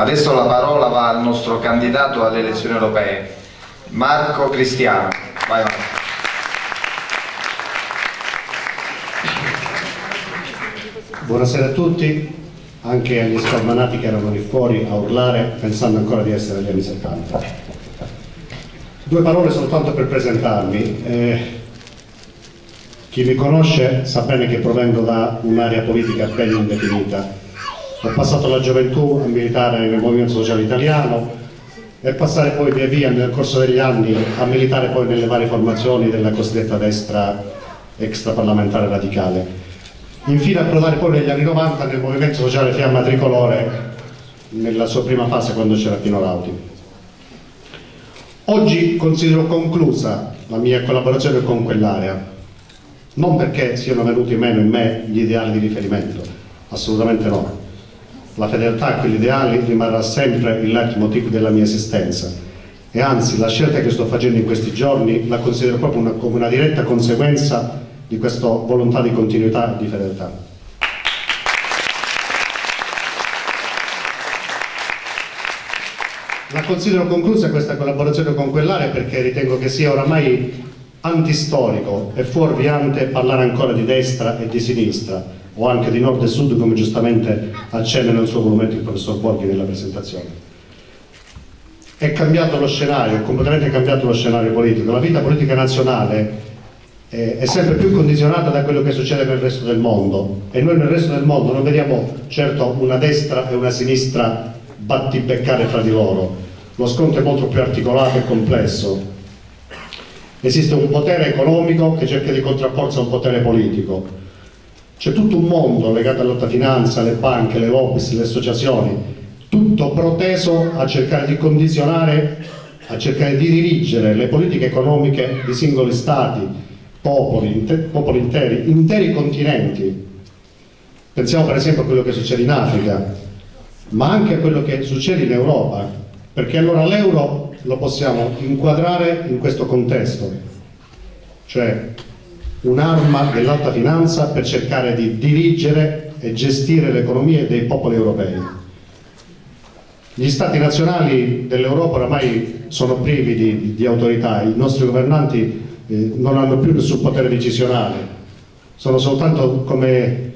Adesso la parola va al nostro candidato alle elezioni europee, Marco Cristiano. Vai Marco. Buonasera a tutti, anche agli scalmanati che erano lì fuori a urlare pensando ancora di essere agli anni 70. Due parole soltanto per presentarmi. Eh, chi mi conosce sa bene che provengo da un'area politica ben indefinita. Ho passato la gioventù a militare nel Movimento Sociale Italiano e passare poi via via nel corso degli anni a militare poi nelle varie formazioni della cosiddetta destra extraparlamentare radicale infine approdare poi negli anni 90 nel Movimento Sociale Fiamma Tricolore nella sua prima fase quando c'era Pino Rauti. Oggi considero conclusa la mia collaborazione con quell'area, non perché siano venuti meno in me gli ideali di riferimento, assolutamente no. La fedeltà a quegli ideali rimarrà sempre il leitmotiv della mia esistenza e anzi la scelta che sto facendo in questi giorni la considero proprio una, come una diretta conseguenza di questa volontà di continuità e di fedeltà. La considero conclusa questa collaborazione con quell'area perché ritengo che sia oramai antistorico e fuorviante parlare ancora di destra e di sinistra o anche di nord e sud come giustamente accenna nel suo volumetto il professor Borghi nella presentazione. È cambiato lo scenario, è completamente cambiato lo scenario politico, la vita politica nazionale eh, è sempre più condizionata da quello che succede nel resto del mondo e noi nel resto del mondo non vediamo certo una destra e una sinistra battibeccare fra di loro, lo scontro è molto più articolato e complesso. Esiste un potere economico che cerca di contrapporsi a un potere politico. C'è tutto un mondo legato alla finanza, alle banche, le lobby, le associazioni, tutto proteso a cercare di condizionare, a cercare di dirigere le politiche economiche di singoli stati, popoli, inter popoli interi, interi continenti. Pensiamo per esempio a quello che succede in Africa, ma anche a quello che succede in Europa, perché allora l'euro lo possiamo inquadrare in questo contesto, cioè un'arma dell'alta finanza per cercare di dirigere e gestire le economie dei popoli europei. Gli stati nazionali dell'Europa oramai sono privi di, di autorità, i nostri governanti eh, non hanno più nessun potere decisionale, sono soltanto come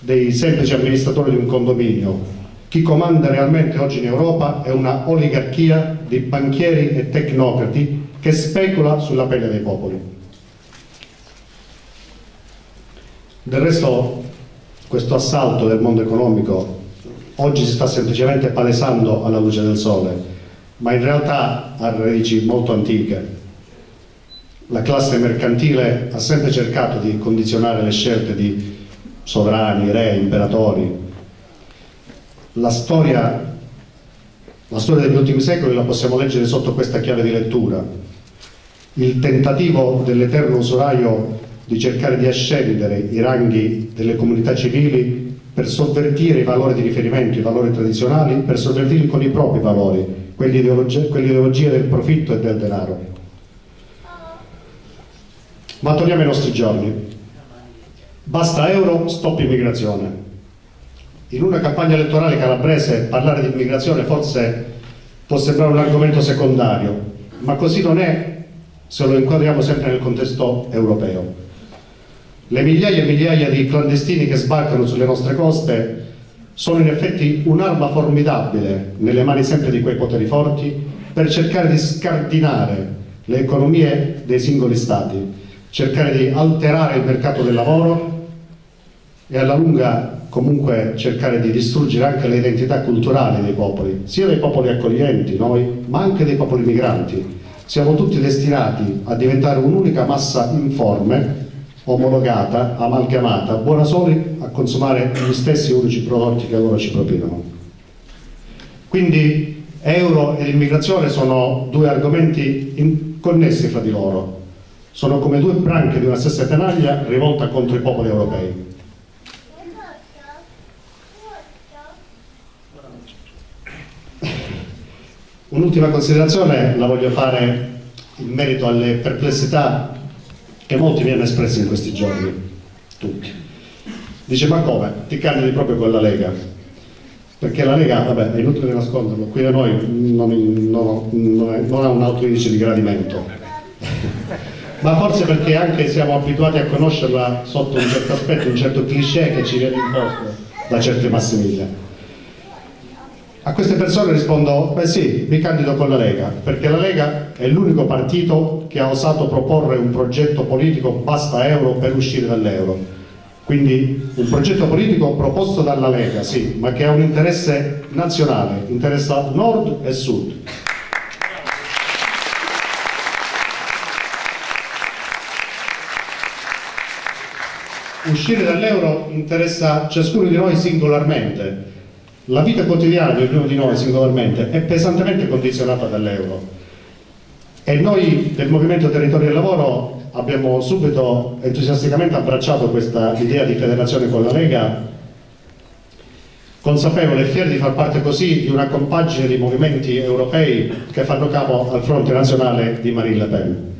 dei semplici amministratori di un condominio. Chi comanda realmente oggi in Europa è una oligarchia di banchieri e tecnocrati che specula sulla pelle dei popoli. Del resto questo assalto del mondo economico oggi si sta semplicemente palesando alla luce del sole, ma in realtà ha radici molto antiche la classe mercantile ha sempre cercato di condizionare le scelte di sovrani, re, imperatori. La storia, la storia degli ultimi secoli la possiamo leggere sotto questa chiave di lettura. Il tentativo dell'eterno usuraio di cercare di ascendere i ranghi delle comunità civili per sovvertire i valori di riferimento, i valori tradizionali, per sovvertirli con i propri valori, quell'ideologia del profitto e del denaro. Ma torniamo ai nostri giorni. Basta euro, stop immigrazione. In una campagna elettorale calabrese parlare di immigrazione forse può sembrare un argomento secondario, ma così non è se lo inquadriamo sempre nel contesto europeo. Le migliaia e migliaia di clandestini che sbarcano sulle nostre coste sono in effetti un'arma formidabile nelle mani sempre di quei poteri forti per cercare di scardinare le economie dei singoli stati cercare di alterare il mercato del lavoro e alla lunga comunque cercare di distruggere anche le identità culturali dei popoli, sia dei popoli accoglienti noi, ma anche dei popoli migranti. Siamo tutti destinati a diventare un'unica massa informe, omologata, amalgamata, buona soli a consumare gli stessi unici prodotti che loro ci propinano. Quindi euro e immigrazione sono due argomenti connessi fra di loro, sono come due branche di una stessa tenaglia rivolta contro i popoli europei. Un'ultima considerazione la voglio fare in merito alle perplessità che molti mi hanno espresso in questi giorni, tutti. Dice ma come? Ti candidi proprio con la Lega? perché la Lega, vabbè, è inutile nasconderlo, qui da noi non, non, non, non ha un alto indice di gradimento, ma forse perché anche siamo abituati a conoscerla sotto un certo aspetto, un certo cliché che ci viene imposto da certe massimiglia. A queste persone rispondo, beh sì, mi candido con la Lega, perché la Lega è l'unico partito che ha osato proporre un progetto politico basta euro per uscire dall'euro quindi un progetto politico proposto dalla Lega, sì, ma che ha un interesse nazionale, interessa nord e sud. Uscire dall'euro interessa ciascuno di noi singolarmente. La vita quotidiana di ognuno di noi singolarmente è pesantemente condizionata dall'euro. E noi del Movimento Territorio e Lavoro abbiamo subito entusiasticamente abbracciato questa idea di federazione con la Lega, consapevole e fieri di far parte così di una compagine di movimenti europei che fanno capo al fronte nazionale di Marine Le Pen.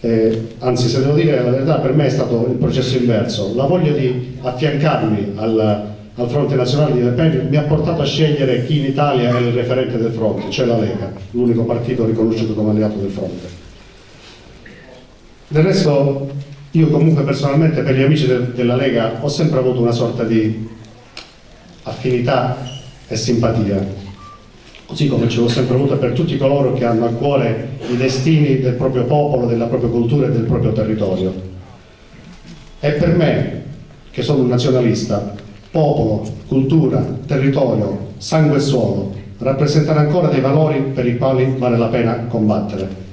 Eh, anzi, se devo dire la verità, per me è stato il processo inverso. La voglia di affiancarmi al, al fronte nazionale di Le Pen mi ha portato a scegliere chi in Italia è il referente del fronte, cioè la Lega, l'unico partito riconosciuto come alleato del fronte. Del resto io comunque personalmente per gli amici de della Lega ho sempre avuto una sorta di affinità e simpatia, così come ce l'ho sempre avuta per tutti coloro che hanno a cuore i destini del proprio popolo, della propria cultura e del proprio territorio. E per me, che sono un nazionalista, popolo, cultura, territorio, sangue e suolo rappresentano ancora dei valori per i quali vale la pena combattere.